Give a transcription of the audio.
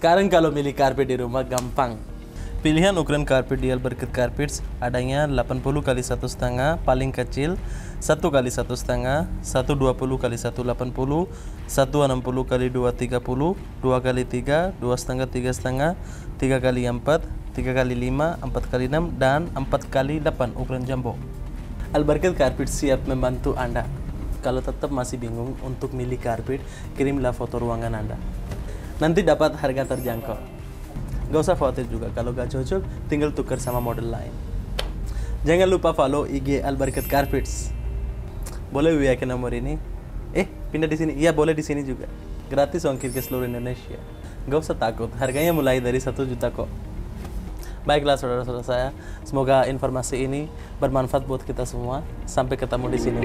Sekarang kalau milih karpet di rumah gampang. Pilihan ukuran karpet di Alberket Carpets adanya 80 kali satu setengah paling kecil, satu kali satu setengah, satu 20 kali satu 80, satu 60 kali dua 30, dua kali tiga, dua setengah tiga setengah, tiga kali empat, tiga kali lima, empat kali enam, dan empat kali delapan ukuran jumbo. Alberket Carpet siap membantu Anda. Kalau tetap masih bingung untuk milih karpet, kirimlah foto ruangan Anda. Nanti dapat harga terjangkau. Gak usah khawatir juga, kalau gak cocok, tinggal tukar sama model lain. Jangan lupa follow IG Alberket Carpets. Boleh WA ke nomor ini? Eh, pindah di sini? Iya, boleh di sini juga. Gratis ongkir ke seluruh Indonesia. Gak usah takut, harganya mulai dari satu juta kok. Baiklah saudara-saudara saya, semoga informasi ini bermanfaat buat kita semua. Sampai ketemu di sini.